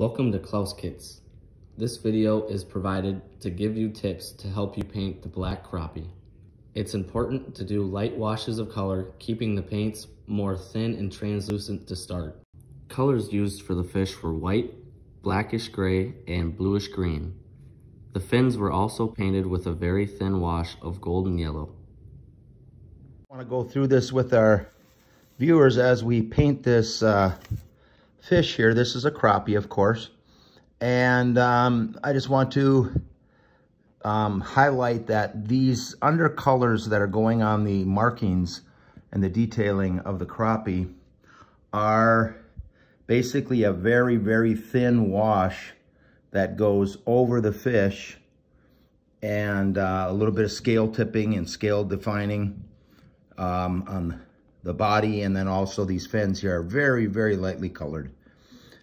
Welcome to Klaus Kits. This video is provided to give you tips to help you paint the black crappie. It's important to do light washes of color, keeping the paints more thin and translucent to start. Colors used for the fish were white, blackish gray, and bluish green. The fins were also painted with a very thin wash of golden yellow. I want to go through this with our viewers as we paint this uh, fish here. This is a crappie, of course. And um, I just want to um, highlight that these undercolors that are going on the markings and the detailing of the crappie are basically a very, very thin wash that goes over the fish and uh, a little bit of scale tipping and scale defining um, on the body and then also these fins here are very, very lightly colored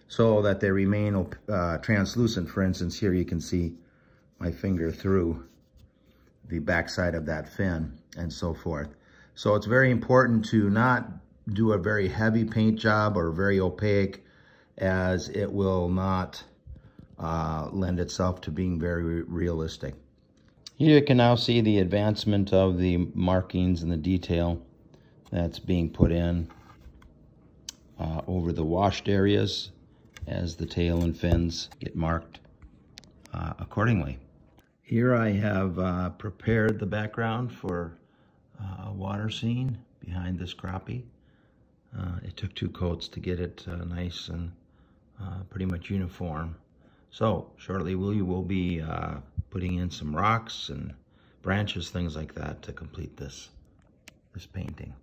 so that they remain uh, translucent. For instance, here you can see my finger through the backside of that fin and so forth. So it's very important to not do a very heavy paint job or very opaque as it will not uh, lend itself to being very realistic. Here you can now see the advancement of the markings and the detail that's being put in uh, over the washed areas as the tail and fins get marked uh, accordingly. Here I have uh, prepared the background for uh, a water scene behind this crappie. Uh, it took two coats to get it uh, nice and pretty much uniform. So shortly we will be putting in some rocks and branches, things like that to complete this, this painting.